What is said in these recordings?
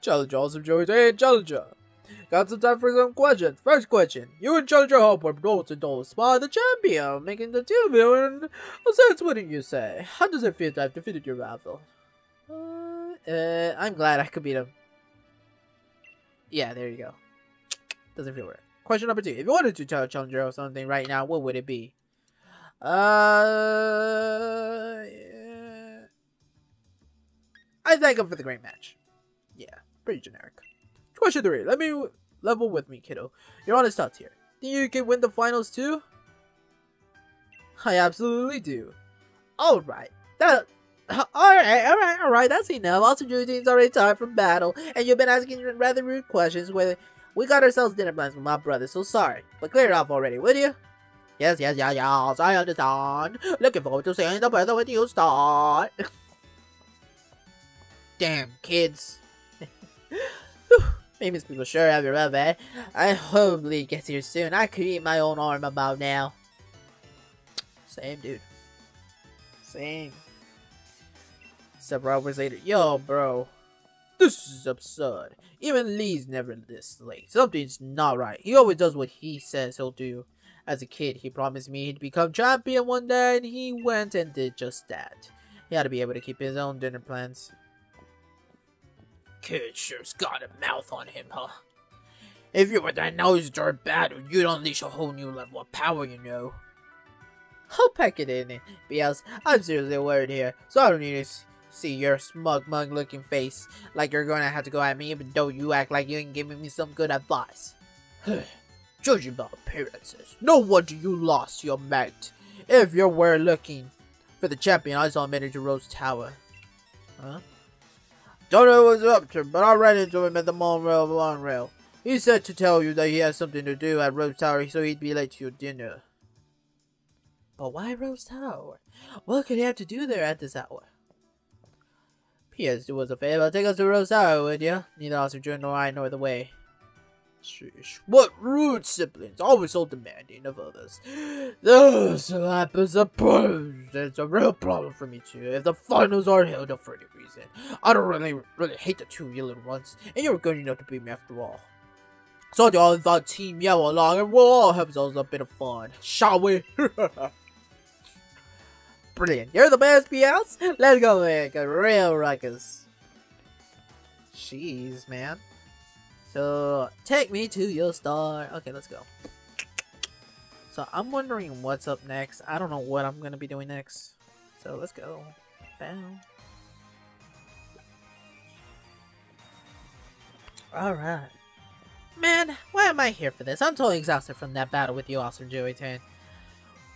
Challenger Awesome Joey and Challenger. Got some time for some questions. First question. You and Challenger Hop were both to spot the champion, making the two million. It's winning, you say. How does it feel to have defeated your rival? Uh, uh, I'm glad I could beat him. Yeah, there you go. Doesn't feel right. Question number two. If you wanted to tell Challenger or something right now, what would it be? Uh, yeah. I thank him for the great match. Pretty generic. Question three. Let me level with me, kiddo. Your honest thoughts here. Do you can win the finals too? I absolutely do. Alright. That Alright, alright, alright, that's enough. Also, Judine's already tired from battle, and you've been asking rather rude questions we got ourselves dinner plans with my brother, so sorry. But clear it off already, would you? Yes, yes, yes, yes, I understand. Looking forward to seeing the weather when you start. Damn, kids. Famous people sure have rough, eh? I hope Lee gets here soon. I could eat my own arm about now. Same, dude. Same. Several hours later, yo, bro. This is absurd. Even Lee's never this late. Something's not right. He always does what he says he'll do. As a kid, he promised me he'd become champion one day, and he went and did just that. He had to be able to keep his own dinner plans. Kid sure's got a mouth on him, huh? If you were that nose during battle, you'd unleash a whole new level of power, you know. I'll pack it in, BS. I'm seriously worried here, so I don't need to see your smug mug looking face like you're gonna have to go at me even though you act like you ain't giving me some good advice. Judging by appearances, no wonder you lost your mate. If you were looking for the champion, I saw him enter Rose Tower. Huh? Don't know what's up to, but I ran into him at the monorail monorail. He said to tell you that he has something to do at Rose Tower, so he'd be late to your dinner. But why Rose Tower? What could he have to do there at this hour? P.S. Do us a favor, take us to Rose Tower, would you? Neither Joe nor I know the way. Sheesh. What rude siblings, always so demanding of others. Those happen suppose it's a real problem for me too, if the finals are held up for any reason. I don't really, really hate the two you little ones, and you're good enough to beat me after all. So y'all invite Team Yellow along, and we'll all have ourselves a bit of fun, shall we? Brilliant. You're the best, BS? Let's go make a real ruckus. Jeez, man. So, take me to your star. Okay, let's go. So, I'm wondering what's up next. I don't know what I'm going to be doing next. So, let's go. Bam. Alright. Man, why am I here for this? I'm totally exhausted from that battle with you, Officer Joey Tan.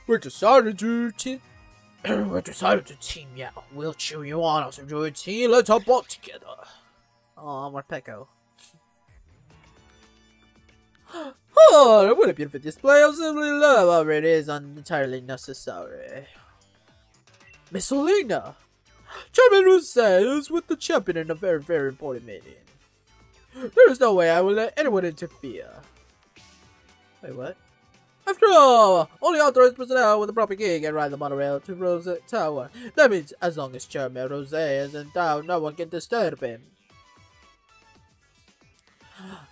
We're decided to team. We're decided to team yeah. We'll cheer you on, Officer Joey Tan. Let's hop out together. Oh, more Pecco. Oh, what a beautiful display of simply love already is entirely necessary. Miss Selena! Chairman Rose is with the champion in a very, very important meeting. There is no way I will let anyone interfere. Wait, what? After all, only authorized personnel with a proper key can ride the monorail to Rose Tower. That means as long as Chairman Rose is in town, no one can disturb him.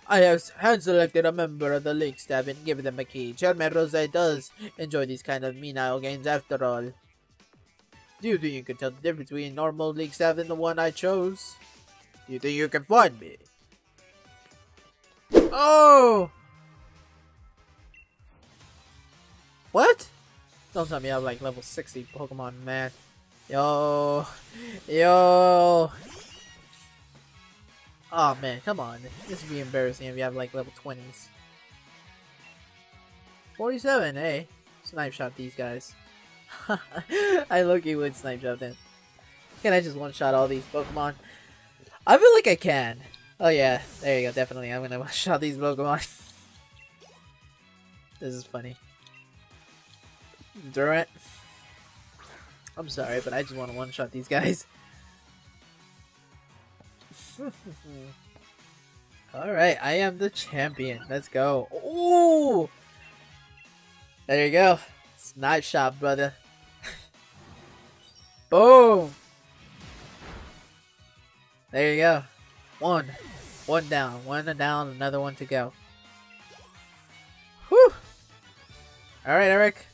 I have hand selected a member of the league staff and given them a key. Chairman Rose does enjoy these kind of menial games after all. Do you think you can tell the difference between normal league staff and the one I chose? Do you think you can find me? Oh! What? Don't tell me I have like level 60 Pokemon, man. Yo! Yo! Oh man, come on. This would be embarrassing if you have like level 20s. 47, hey. Snipe shot these guys. I look would snipe shot them. Can I just one shot all these Pokemon? I feel like I can. Oh yeah, there you go, definitely. I'm gonna one shot these Pokemon. this is funny. Durant. I'm sorry, but I just want to one shot these guys. Alright, I am the champion. Let's go. Ooh! There you go. Snipe shot, brother. Boom! There you go. One. One down. One down, another one to go. Whew! Alright, Eric.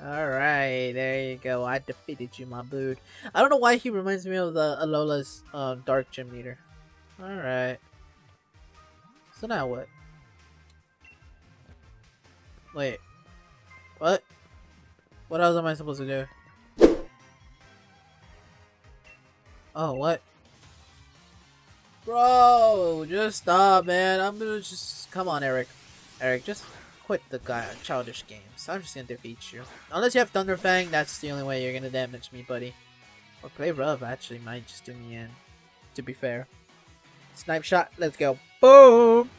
Alright, there you go. I defeated you, my dude. I don't know why he reminds me of the Alola's um, Dark Gym Leader. Alright. So now what? Wait. What? What else am I supposed to do? Oh, what? Bro, just stop, man. I'm gonna just... Come on, Eric. Eric, just quit the guy childish games. I'm just gonna defeat you. Unless you have Thunderfang, that's the only way you're gonna damage me, buddy. Or play rough actually might just do me in. To be fair. Snipe shot, let's go. Boom!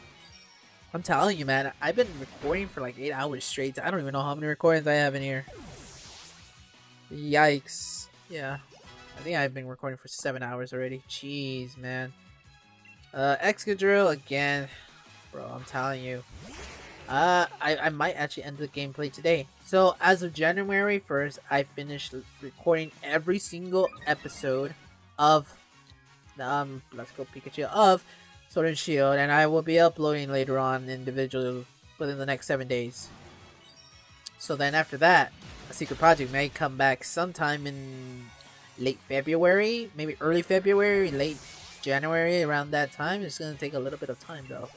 I'm telling you, man, I've been recording for like 8 hours straight. I don't even know how many recordings I have in here. Yikes. Yeah. I think I've been recording for 7 hours already. Jeez, man. Uh, Excadrill again. Bro, I'm telling you. Uh, I, I might actually end the gameplay today. So, as of January 1st, I finished recording every single episode of, um, Let's Go Pikachu, of Sword and Shield, and I will be uploading later on individually within the next 7 days. So then after that, a secret project may come back sometime in late February, maybe early February, late January, around that time. It's gonna take a little bit of time though.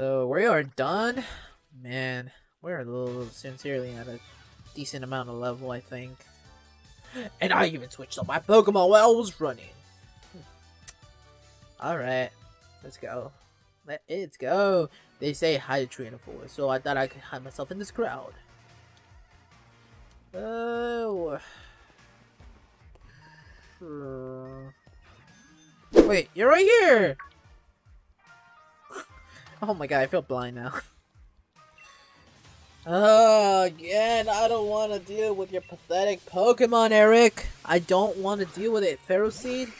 So we are done. Man, we're a little sincerely at a decent amount of level, I think. And I even switched up my Pokemon while I was running. Hmm. Alright, let's go. Let's go. They say hi to Trainer Force, so I thought I could hide myself in this crowd. Oh. Hmm. Wait, you're right here! Oh my god, I feel blind now. Oh, again, I don't want to deal with your pathetic Pokemon, Eric. I don't want to deal with it. Ferroseed?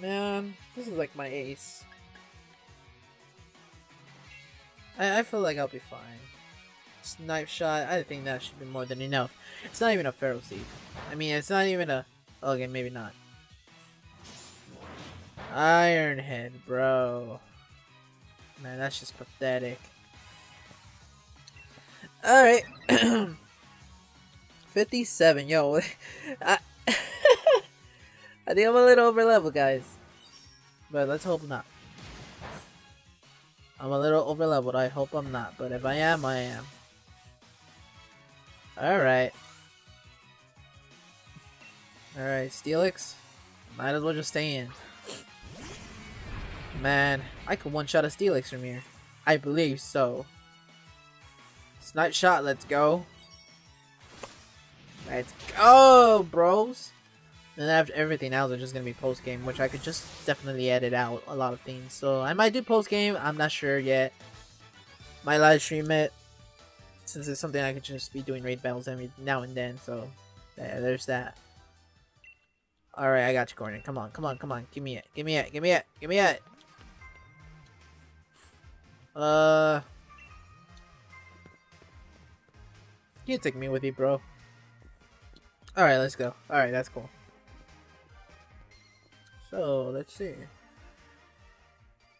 Man, this is like my ace. I, I feel like I'll be fine. Snipe shot, I think that should be more than enough. It's not even a Ferroseed. I mean, it's not even a... Okay, maybe not. Iron Head, bro. Man, that's just pathetic. Alright. 57, yo. I, I think I'm a little over level, guys. But let's hope not. I'm a little over leveled. I hope I'm not. But if I am, I am. Alright. Alright, Steelix. Might as well just stay in. Man, I could one-shot a Steelix from here. I believe so. Snipe shot, let's go. Let's go, bros. And after everything else is just gonna be post game, which I could just definitely edit out a lot of things. So I might do post game. I'm not sure yet. Might live stream it since it's something I could just be doing raid battles every now and then. So yeah, there's that. All right, I got you, Gordon. Come on, come on, come on. Give me it. Give me it. Give me it. Give me it. Uh, you take me with you, bro. All right, let's go. All right, that's cool. So let's see.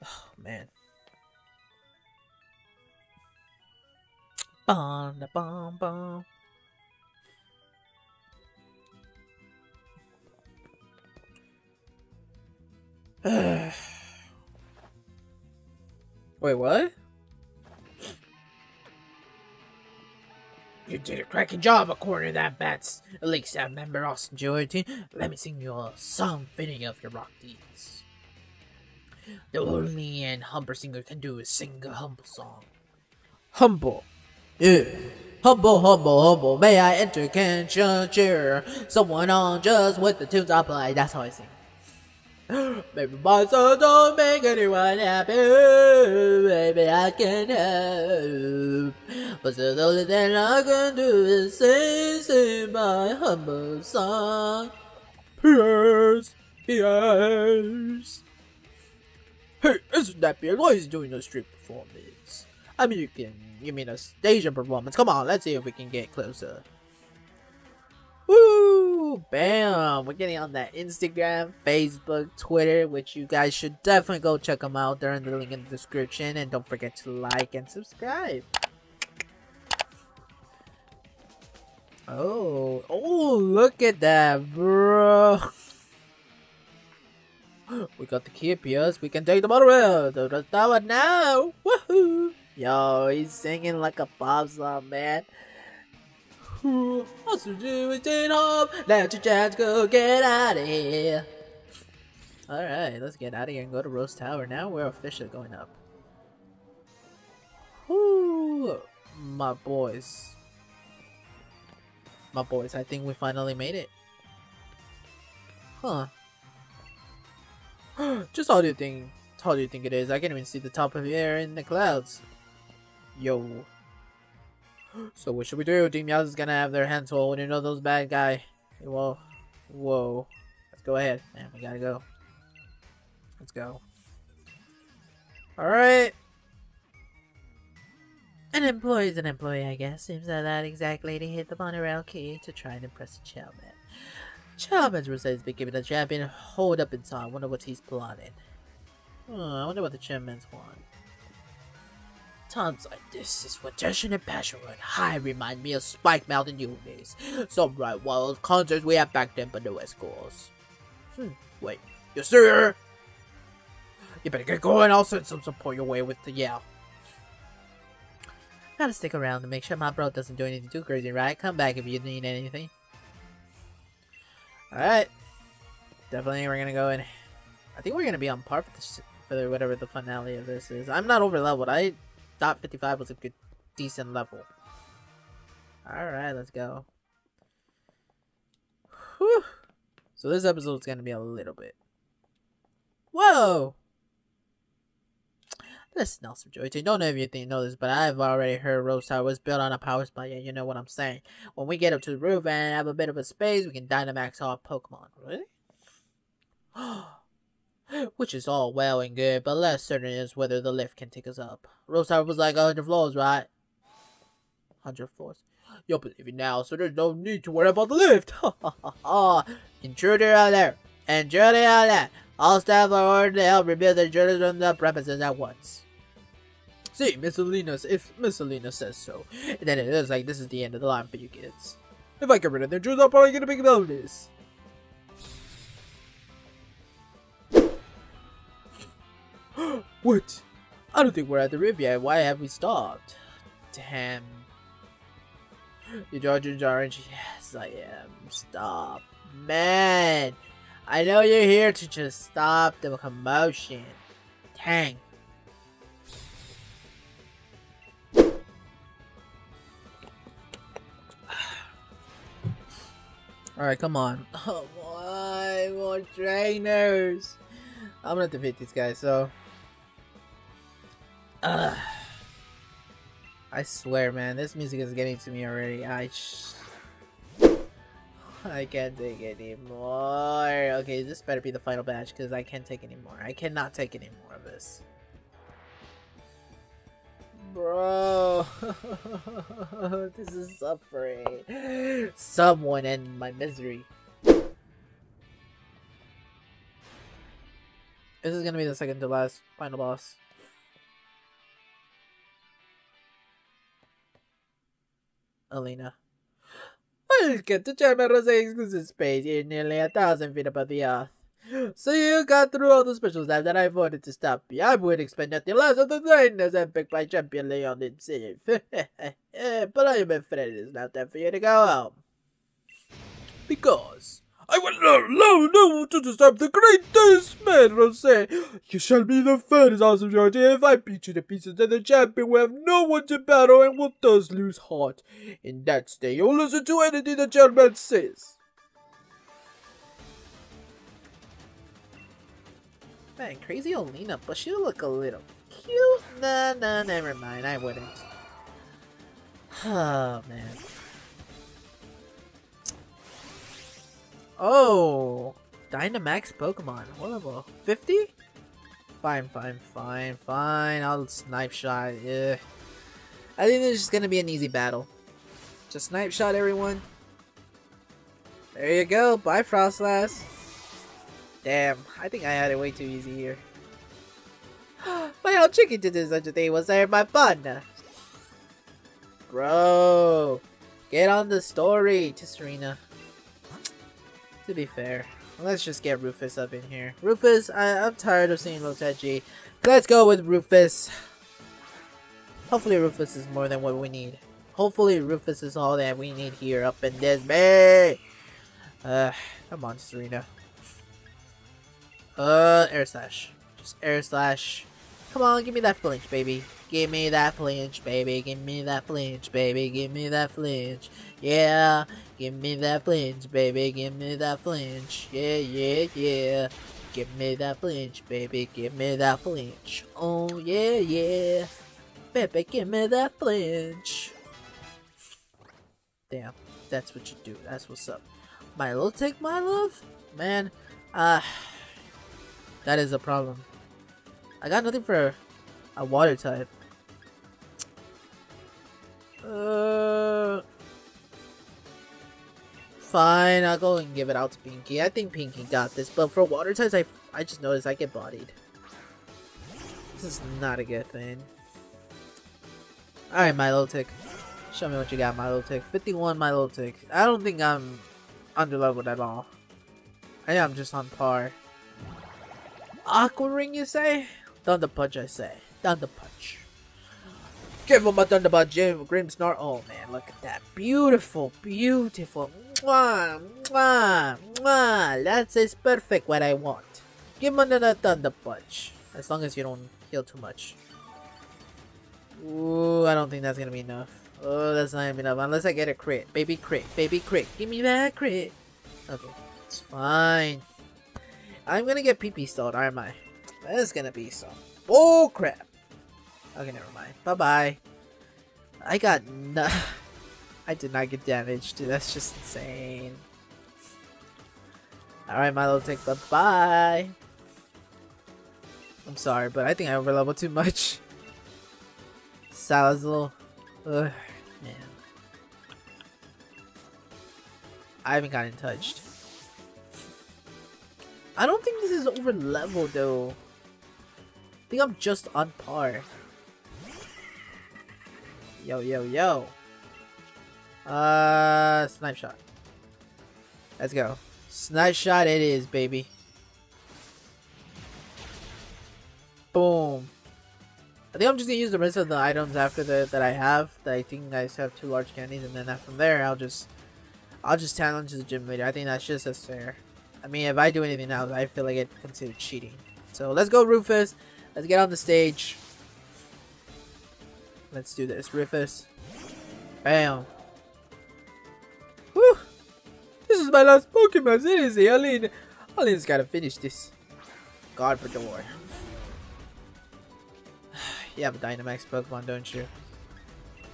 Oh man. Bum, bum. Wait, what? You did a cracking job according to that Bats Elite staff member Austin Jordan. Let me sing you a song fitting of your rock deeds. The only and humble singer can do is sing a humble song. Humble. Yeah. Humble, humble, humble, may I enter, can't you cheer? Someone on just with the tunes I play, that's how I sing. Maybe my song don't make anyone happy. Maybe I can help. But the only thing I can do is sing, sing my humble song. Piers, Piers. Hey, isn't that Piers? Why is doing a street performance? I mean, you can give me a stage performance. Come on, let's see if we can get closer. Woo! Bam! We're getting on that Instagram, Facebook, Twitter, which you guys should definitely go check them out. They're in the link in the description. And don't forget to like and subscribe. Oh, oh, look at that, bro. We got the PS. We can take the monorail to the tower now. Woohoo! Yo, he's singing like a bobsled man. What's to do with it home? Let your chance go get out of here. Alright, let's get out of here and go to Rose Tower. Now we're officially going up. Whoo! My boys. My boys, I think we finally made it. Huh. Just how do you think how do you think it is? I can't even see the top of air in the clouds. Yo. So what should we do? Team Yaz is gonna have their hands full when you know those bad guy. Whoa. Whoa. Let's go ahead. Man, we gotta go. Let's go. Alright. An employee is an employee, I guess. Seems that that exact lady hit the monorail key to try and impress the chairman. Chalmers was has been given a champion hold up inside. I wonder what he's plotting. Hmm, I wonder what the chairman's want. Times like this is what tension and passion run high remind me of Spike Mountain Unis. Some right wild concerts we have back then but no escorts. Hmm, wait, you sir? You better get going, I'll send some support your way with the yell. Gotta stick around to make sure my bro doesn't do anything too crazy, right? Come back if you need anything. Alright. Definitely we're gonna go in. I think we're gonna be on par for, for whatever the finale of this is. I'm not over leveled. I thought 55 was a good, decent level. Alright, let's go. Whew. So this episode's gonna be a little bit. Whoa! Listen, Nelson Joy, don't know if you think know this, but I've already heard Rose Tower was built on a power spot. Yeah, you know what I'm saying. When we get up to the roof and have a bit of a space, we can Dynamax our Pokemon. Really? Which is all well and good, but less certain is whether the lift can take us up. Rose Tower was like 100 floors, right? 100 floors. You'll believe it now, so there's no need to worry about the lift. Ha ha ha ha. Intruder alert! Intruder alert! All staff are ordered to help rebuild the intruders from the premises at once. See, Miss Oleana, if Miss Oleana says so, then it looks like this is the end of the line for you kids. If I get rid of the intruders, I'll probably get a big bonus. What? I don't think we're at the river yet. Why have we stopped? Damn. You're George Orange? Yes, I am. Stop. Man! I know you're here to just stop the commotion. Dang. Alright, come on. Oh, why? More trainers! I'm gonna defeat these guys, so... Ugh. I swear, man, this music is getting to me already. I I can't take anymore. Okay, this better be the final batch because I can't take anymore. I cannot take any more of this. Bro, this is suffering. Someone end my misery. This is gonna be the second to last final boss. Oleana. Welcome to Charmer Rose exclusive space. You're nearly a thousand feet above the earth. So you got through all the special stuff that I wanted to stop you. I wouldn't expect nothing less of the and picked by champion Leon himself. but I am afraid it is not time for you to go home. Because Not allow no to disturb the greatest man, Rose. You shall be the first awesome Georgie. If I beat you to pieces, then the champion will have no one to battle and will thus lose heart. In that state, you'll listen to anything the gentleman says. Man, crazy Oleana, but she'll look a little cute. Nah, nah, never mind. I wouldn't. Oh, man. Oh, Dynamax Pokemon. Level? 50? Fine, fine, fine, fine. I'll snipe shot. Yeah. I think this is gonna be an easy battle. Just snipe shot everyone. There you go. Bye, Froslass. Damn, I think I had it way too easy here. but how tricky did such a thing was there my bun? Bro, get on the story to Serena. To be fair, let's just get Rufus up in here. Rufus, I, I'm tired of seeing Lotechi. Let's go with Rufus. Hopefully Rufus is more than what we need. Hopefully Rufus is all that we need here up in this bay. Uh, come on, Serena. Uh, air slash. Just air slash. Come on, give me that flinch, baby. Give me that flinch, baby. Give me that flinch, baby. Give me that flinch. Yeah. Give me that flinch, baby. Give me that flinch. Yeah, yeah, yeah. Give me that flinch, baby. Give me that flinch. Oh, yeah, yeah. Baby, give me that flinch. Damn. That's what you do. That's what's up. My little, take my love? Man, uh, that is a problem. I got nothing for a water type. Uh, fine, I'll go and give it out to Pinky. I think Pinky got this, but for water types, I, I just noticed I get bodied. This is not a good thing. Alright, Milotic. Show me what you got, Milotic. 51 Milotic. I don't think I'm underleveled at all. I am just on par. Aqua Ring, you say? Thunder Punch, I say. Thunder Punch. Give him a Thunder Jim Grimmsnarl. Oh man, look at that. Beautiful, beautiful. Mwah, mwah, mwah. That's is perfect what I want. Give him another Thunder Punch. As long as you don't heal too much. Ooh, I don't think that's gonna be enough. Oh, that's not even enough. Unless I get a crit. Baby crit. Baby crit. Give me that crit. Okay. It's fine. I'm gonna get PP stalled, aren't I? That's gonna be some bull crap. Okay, never mind. Bye bye. I got no. I did not get damaged, dude. That's just insane. Alright, Milo, take the bye. I'm sorry, but I think I overleveled too much. Salazar. Ugh. Man. I haven't gotten touched. I don't think this is over though. I think I'm just on par. Yo, yo, yo. Uh, snipe shot. Let's go. Snipe shot it is, baby. Boom. I think I'm just gonna use the rest of the items after the that I have. That I think I have two large candies, and then from there I'll just I'll just challenge the gym leader. I think that's just as fair. I mean, if I do anything now, I feel like it's considered cheating. So let's go, Rufus. Let's get on the stage. Let's do this, Rufus. Bam. Woo! This is my last Pokemon. Seriously, Aline. Aline's gotta finish this. God for door. you have a Dynamax Pokemon, don't you?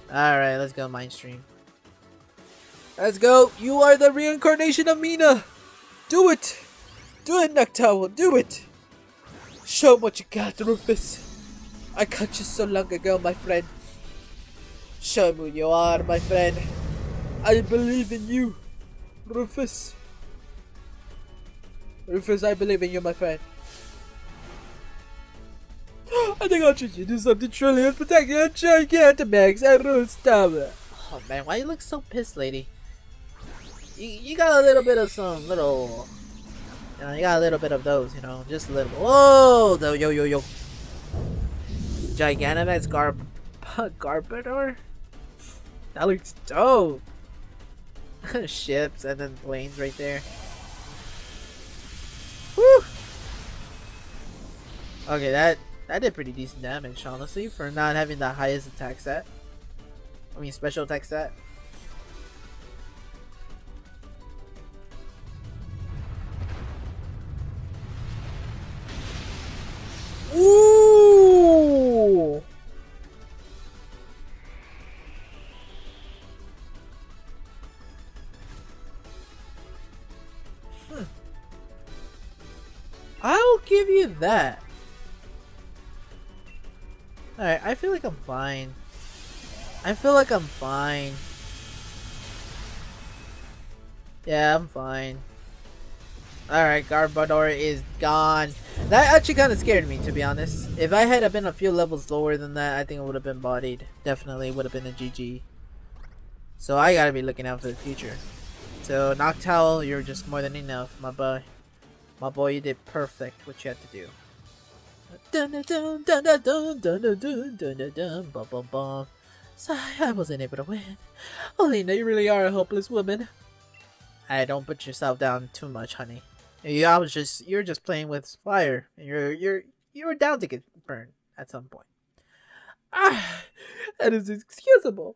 Alright, let's go Mindstream. Let's go! You are the reincarnation of Mina! Do it! Do it, Noctowl! Do it! Show what you got, Rufus! I caught you so long ago, my friend. Show me who you are, my friend. I believe in you, Rufus. Rufus, I believe in you, my friend. I think I'll treat you to something trillion protect your Gigantamax and Roost Tower. Oh man, why you look so pissed, lady? You, you got a little bit of some little... You know, you got a little bit of those, you know, just a little. Whoa! The, yo, yo, yo. Gigantamax Garb... Garbodor? That looks dope! Ships and then planes right there. Woo! Okay, that that did pretty decent damage, honestly, for not having the highest attack set. I mean, special attack set. Ooh! I'll give you that. Alright, I feel like I'm fine. I feel like I'm fine. Yeah, I'm fine. Alright, Garbodor is gone. That actually kind of scared me, to be honest. If I had been a few levels lower than that, I think it would have been bodied. Definitely would have been a GG. So I gotta be looking out for the future. So, Noctowl, you're just more than enough, my boy. My boy, you did perfect what you had to do. Sigh, I wasn't able to win. Oleana, you really are a hopeless woman. I don't put yourself down too much, honey. You, I was just you're just playing with fire, and you're you're you were down to get burned at some point. Ah, that is excusable.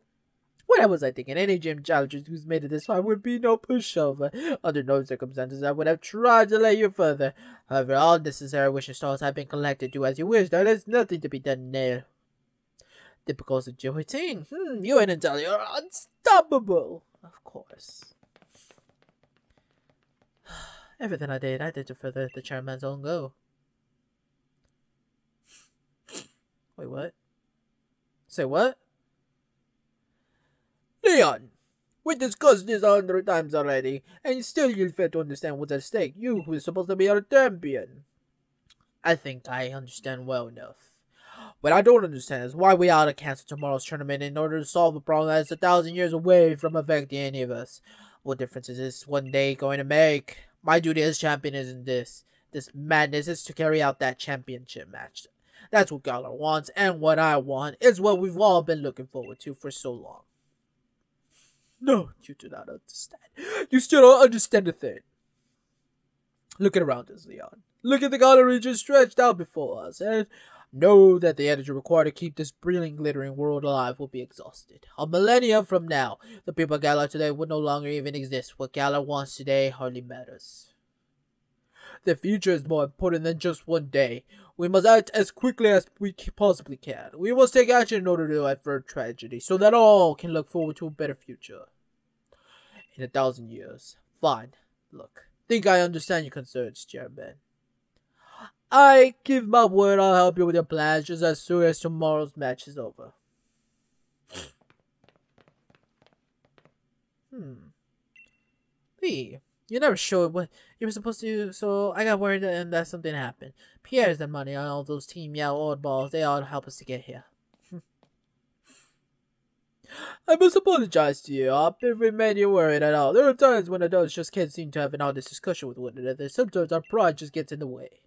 What was I thinking? Any gym challenger who's made it this far would be no pushover. Under no circumstances, I would have tried to let you further. However, all necessary wishing stars have been collected. Do as you wish. There is nothing to be done there. Typical of gym routine. Hmm, you and Intel are unstoppable. Of course. Everything I did, I did to further the chairman's own goal. Wait, what? Say what? Leon! We discussed this a hundred times already, and still you fail to understand what's at stake. You, who is supposed to be our champion. I think I understand well enough. What I don't understand is why we ought to cancel tomorrow's tournament in order to solve a problem that is a thousand years away from affecting any of us. What difference is this one day going to make? My duty as champion isn't this. This madness is to carry out that championship match. That's what Galar wants, and what I want is what we've all been looking forward to for so long. No, you do not understand. You still don't understand a thing. Look around us, Leon. Look at the Galar region stretched out before us, and know that the energy required to keep this brilliant, glittering world alive will be exhausted. A millennia from now, the people of Galar today would no longer even exist. What Galar wants today hardly matters. The future is more important than just one day. We must act as quickly as we possibly can. We must take action in order to avert tragedy, so that all can look forward to a better future. In a thousand years. Fine. Look, think I understand your concerns, Chairman. I give my word I'll help you with your plans just as soon as tomorrow's match is over. Hmm. Lee, you never showed what you were supposed to, do, so I got worried and that something happened. Pierre's the money on all those Team Yell oddballs. They all help us to get here. I must apologize to you, I've we made you worried at all. There are times when adults just can't seem to have an honest discussion with one another. Sometimes our pride just gets in the way.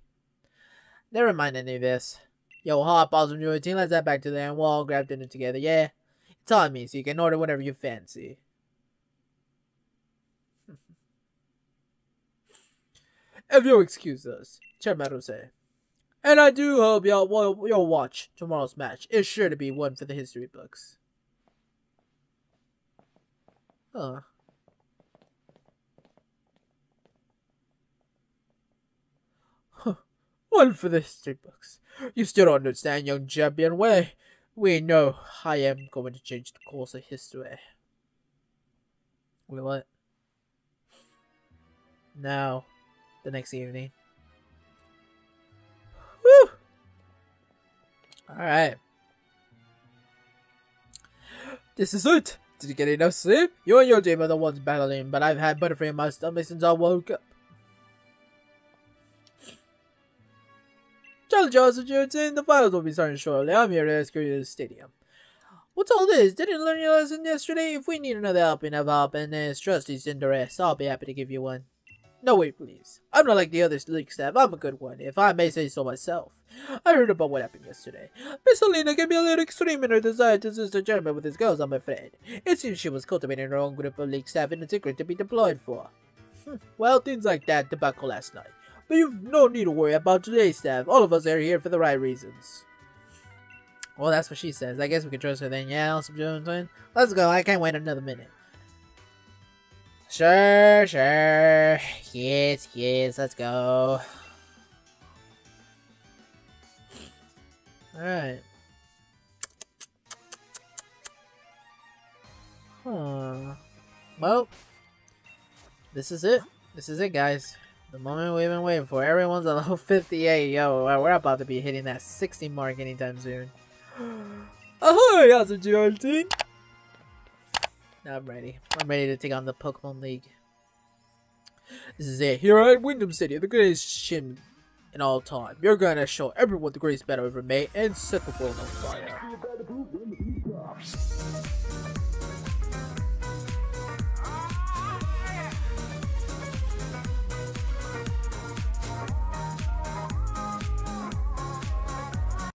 Never mind any of this. Yo, hop, awesome new team, Let's head back to there and we'll all grab dinner together, yeah? It's on me, so you can order whatever you fancy. if you'll excuse us, Chairman will say. And I do hope y'all will you'll watch tomorrow's match. It's sure to be one for the history books. Huh. One for the history books. You still don't understand, young champion. Way we know I am going to change the course of history. Wait, what? Now, the next evening. Woo! Alright. This is it! Did you get enough sleep? You and your team are the ones battling, but I've had butterfree in my stomach since I woke up. Charlie Johnson Johnson, the finals will be starting shortly. I'm here to escort you to the stadium. What's all this? Didn't you learn your lesson yesterday? If we need another helping of help and it's trusty Cinderace, I'll be happy to give you one. No, wait, please. I'm not like the other league staff. I'm a good one, if I may say so myself. I heard about what happened yesterday. Miss Oleana can be a little extreme in her desire to assist the German with his girls, I'm afraid. It seems she was cultivating her own group of league staff in a secret to be deployed for. Hmm, well, things like that debacle last night. But you've no need to worry about today's staff. All of us are here for the right reasons. Well, that's what she says. I guess we can trust her then. Yeah, Awesome Jones. Let's go. I can't wait another minute. Sure, sure. Yes, yes. Let's go. Alright. Huh. Well, this is it. This is it, guys. The moment we've been waiting for. Everyone's at level 58. Yo, we're about to be hitting that 60 mark anytime soon. Ahoy, awesome GRT! Now I'm ready. I'm ready to take on the Pokemon League. This is it. Here at Wyndon City, the greatest shin in all time. You're gonna show everyone the greatest battle ever made and set the world on fire.